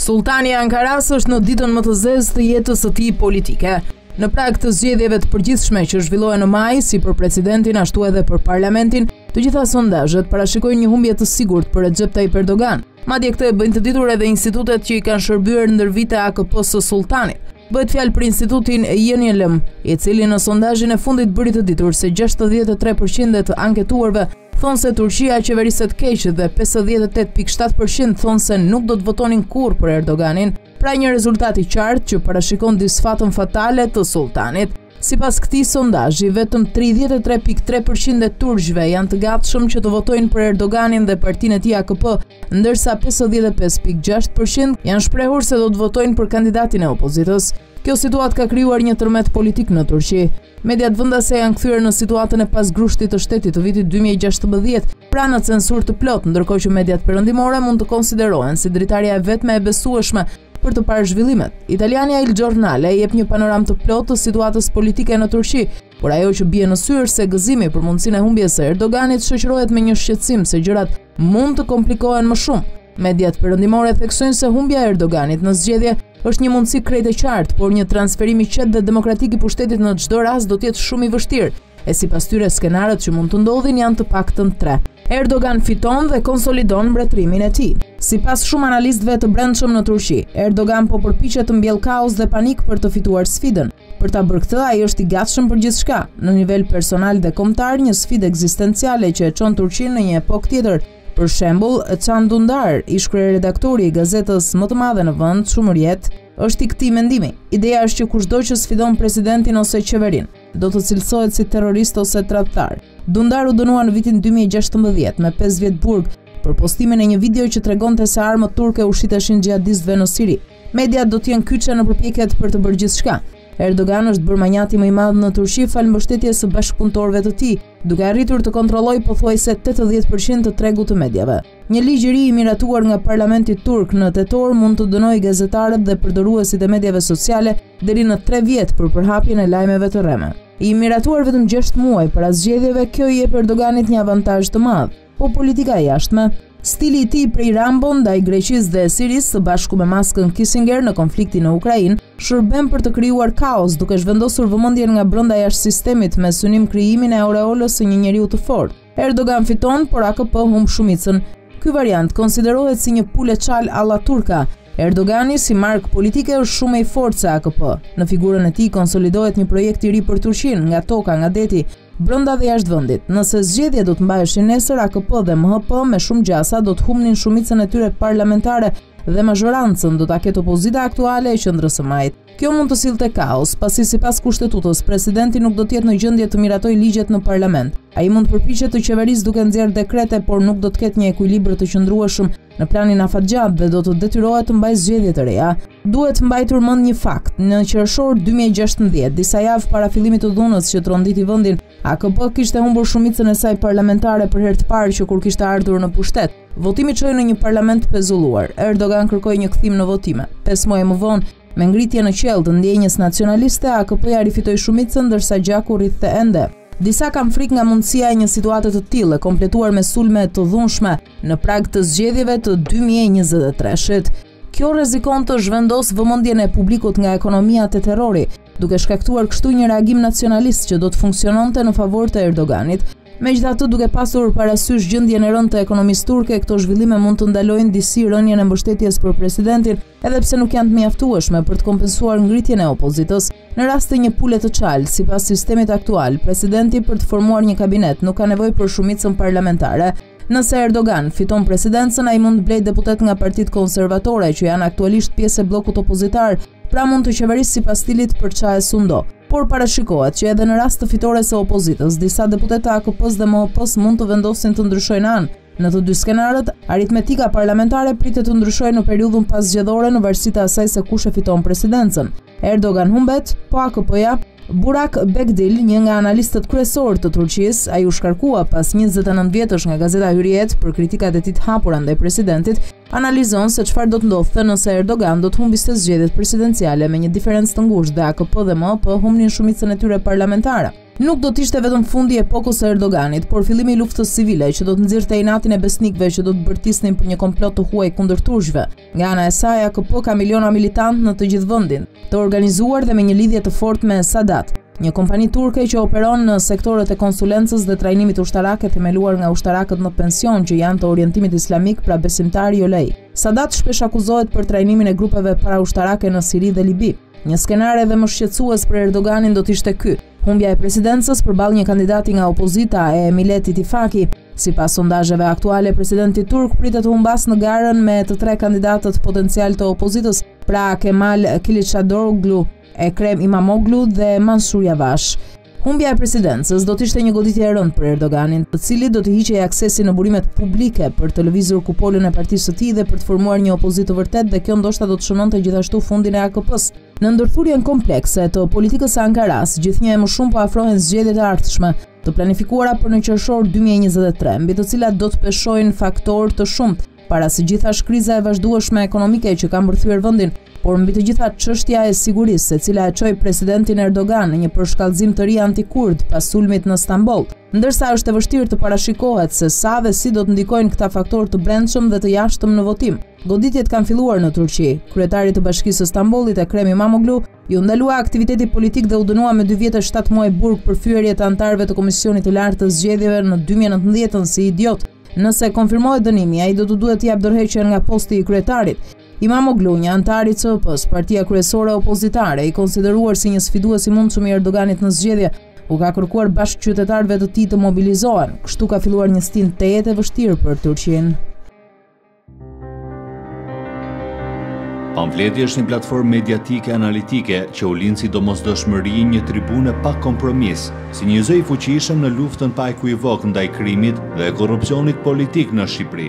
Sulltani i Ankarasë është në ditën më të zezë të jetës së tij politike. Në prag të zgjedhjeve të përgjithshme që zhvillohen në maj, si për presidentin ashtu edhe për parlamentin, të gjitha sondazhet parashikojnë një humbje të sigurt për Recep Tayyip Erdogan. Madje këtë e bëjnë të ditur edhe institutet që i kanë shërbyer ndër vite AKP-së së Sulltanit. Bëhet fjalë për institutin Yöneylem, i cili në sondazhin e fundit bëri të ditur se 63% e të anketuarve thonë se Turqia qeveriset keq dhe 58.7% thonë se nuk do të votonin kurrë për Erdoganin, pra një rezultat i qartë që parashikon disfatën fatale të sulltanit. Sipas këtij sondazhi, vetëm tridhjetë e tre pikë tre për qind e turqve janë të gatshëm që të votojnë për Erdoganin dhe partinë e tij AKP, ndërsa pesëdhjetë e pesë pikë gjashtë për qind janë shprehur se do të votojnë për kandidatin e opozitës. Kjo situatë ka krijuar një tërmet politik në Turqi. Mediat vendase janë kthyer në situatën e pas grushtit të shtetit të vitit dy mijë e gjashtëmbëdhjetë, pra në censurë të plotë, ndërkohë që mediat perëndimore mund të konsiderohen si dritarja e vetme e besueshme Për të parë zhvillimet, italianja Il Giornale jep një panoramë të plotë të situatës politike në Turqi, por ajo që bie në sy është se gëzimi për mundësinë e humbjes së Erdoganit shoqërohet me një shqetësim se gjërat mund të komplikohen më shumë. Mediat perëndimore theksojnë se humbja e Erdoganit në zgjedhje është një mundësi krejt e qartë, por një transferim i qetë dhe demokratik i pushtetit në çdo rast do të jetë shumë i vështirë. E sipas tyre skenarët që mund të ndodhin janë të paktën tre. Erdogan fiton dhe konsolidon mbretërimin e tij. Sipas shumë analistëve të brendshëm në Turqi, Erdogan po përpiqet të mbjellë kaos dhe panik për të fituar sfidën. Për ta bërë këtë, ai është i gatshëm për gjithçka, në nivel personal dhe kombëtar, një sfidë ekzistenciale që e çon Turqinë në një epokë tjetër. Për shembull, Can Dundar, ish-kryeredaktori i gazetës më të madhe në vend, Cumhuriyet, është i këtij mendimi. Ideja është që kushdo që sfidon presidentin ose qeverinë, do të cilësohet si terrorist ose tradhtar. Dundar u dënua në vitin 2016 me 5 vjet burg për postimin e një video që tregonte se armët turke u shiteshin xhihadistëve në Siri. Mediat do të jenë kyçe në përpjekjet për të bërë gjithçka. Erdogan është bërë manjati më i madh në Turqi falë mbështetjes së bashkëpunëtorëve të tij, duke arritur të kontrollojë pothuajse 80% të tregut të mediave. Një ligj i ri i miratuar nga parlamenti turk në tetor mund të dënojë gazetarët dhe përdoruesit e mediave sociale deri në tre vjet për përhapjen e lajmeve të rreme. I miratuar vetëm gjashtë muaj para zgjedhjeve, kjo i jep Erdoganit një avantazh të madh, po politika e jashtme, stili i tij prej Rambo ndaj Greqisë dhe Sirisë së bashku me maskën Kissinger në konfliktin në Ukrainë, shërben për të krijuar kaos, duke zhvendosur vëmendjen nga brenda jashtë sistemit me synim krijimin e aureolës së një njeriu të fortë. Erdogan fiton, por AKP humb shumicën. Ky variant konsiderohet si një pulë e çalë allaturka. Erdogani si markë politike është shumë më i fortë se AKP. Në figurën e tij konsolidohet një projekt i ri për Turqinë, nga toka, nga deti, brenda dhe jashtë vendit. Nëse zgjedhjet do të mbaheshin nesër, AKP dhe MHP me shumë gjasa do të humbnin shumicën e tyre parlamentare, dhe mazhorancën do ta ketë opozita aktuale e qendrës së majtë. Kjo mund të sillte kaos, pasi sipas Kushtetutës, presidenti nuk do të jetë në gjendje të miratojë ligjet në parlament. Ai mund të përpiqet të qeverisë duke nxjerrë dekrete, por nuk do të ketë një ekuilibër të qëndrueshëm në planin afatgjatë dhe do të detyrohet të mbajë zgjedhje të reja. Duhet mbajtur mend një fakt, në qershor 2016, disa javë para fillimit të dhunës që tronditi vendin, AKP kishte humbur shumicën e saj parlamentare për herë të parë që kur kishte ardhur në pushtet. Votimi çoi në një parlament të pezulluar. Erdogan kërkoi një kthim në votime. Pesë muaj më vonë, me ngritjen në qiell të ndjenjës nacionaliste, AKP-ja rifitoi shumicën ndërsa gjaku rridhte ende. Disa kanë frikë nga mundësia e një situate të tillë, e kompletuar me sulme të dhunshme në prag të zgjedhjeve të 2023-shit. Kjo rrezikon të zhvendosë vëmendjen e publikut nga ekonomia te terrori, duke shkaktuar kështu një reagim nacionalist që do të funksiononte në favor të Erdoganit. Megjithatë, duke pasur parasysh gjendjen e rëndë të ekonomisë turke, këto zhvillime mund të ndalojnë disi rënien e mbështetjes për presidentin, edhe pse nuk janë të mjaftueshme për të kompensuar ngritjen e opozitës. Në rast të një pule të çalë, sipas sistemit aktual, presidenti për të formuar një kabinet nuk ka nevojë për shumicën parlamentare. Nëse Erdogan fiton presidencën, ai mund të blejë deputetë nga partitë konservatore, që janë aktualisht pjesë e bllokut opozitar, pra mund të qeverisë sipas stilit përça e sundo. Por parashikohet që edhe në rast të fitores së opozitës, disa deputetë të AKP-së dhe MHP-së mund të vendosin të ndryshojnë anë, Në të dy skenarët, aritmetika parlamentare pritet të ndryshojë në periudhën pas-zgjedhore në varësi të asaj se kush e fiton presidencën. Erdogan humbet, po AKP-ja? Burak Begdil, një nga analistët kryesorë të Turqisë, ai u shkarkua pas njëzet e nëntë vjetësh nga gazeta Hürriyet për kritikat e tij të hapura ndaj presidentit, analizon se çfarë do të ndodhte nëse Erdogan do të humbiste zgjedhjet presidenciale me një diferencë të ngushtë dhe AKP dhe MHP humnin shumicën e tyre parlamentare. Nuk do të ishte vetëm fundi i epokës së Erdoganit, por fillimi i luftës civile që do të nxirrte inatin e besnikëve që do të bërtisnin për një komplot të huaj kundër turqve. Nga ana e saj, AKP ka miliona militantë në të gjithë vendin, të organizuar dhe me një lidhje të fortë me Sadat, një kompani turke që operon në sektorët e konsulencës dhe trajnimit ushtarak e themeluar nga ushtarakët në pension që janë të orientimit islamik pra besimtarë jo laikë. Sadat shpesh akuzohet për trajnimin e grupeve paraushtarake në Siri dhe Libi. Një skenar edhe më shqetësues për Erdoganin do të ishte ky, humbja e presidencës përballë një kandidati nga opozita e Millet Itifaki. Sipas sondazheve aktuale, presidenti turk pritet të humbasë në garën me të tre kandidatët potencialë të opozitës, pra Kemal Kiliçdaroglu, Ekrem Imamoglu dhe Mansur Yavash. Humbja e presidencës do të ishte një goditje e rëndë për Erdoganin, të cilit do t'i hiqej aksesi në burimet publike për të lëvizur kupolën e partisë së tij dhe për të formuar një opozitë të vërtetë dhe kjo ndoshta do të shënonte gjithashtu fundin e AKP-së. Në ndërthurjen komplekse të politikës së Ankarasë, gjithnjë e më shumë po afrohen zgjedhjet e ardhshme, të planifikuara për në qershor 2023, mbi të cilat do të peshojnë faktorë të shumtë, Para së gjithash, kriza e vazhdueshme ekonomike që ka mbërthyer vendin, por mbi të gjitha çështja e sigurisë, e cila e çoi presidentin Erdogan në një përshkallëzim të ri antikurd pas sulmit në Stamboll. Ndërsa është e vështirë të parashikohet se sa dhe si do të ndikojnë këta faktorë të brendshëm dhe të jashtëm në votim. Goditjet kanë filluar në Turqi. Kryetarit të Bashkisë së Stambollit, Ekrem Imamoglu, iu ndalua aktiviteti politik dhe u dënua me 2 vjet e 7 muaj burg për fyerje të anëtarëve të Komisionit të Lartë të Zgjedhjeve në 2019 si idiotë. Nëse konfirmohet dënimi, ai do të duhet të japë dorëheqjen nga posti i kryetarit. Imamoglu, një anëtar i CHP-së, partia kryesore opozitare, i konsideruar si një sfidues i mundshëm i Erdoganit në zgjedhje, u ka kërkuar bashkëqytetarëve të tij të mobilizohen, kështu ka filluar një stinë tejet e vështirë për Turqinë. Pamfleti është një platformë mediatike analitike që u lind si domosdoshmëri një tribune pa kompromis, si një zë i fuqishëm në luftën pa ekuivok ndaj krimit dhe korrupsionit politik në Shqipëri.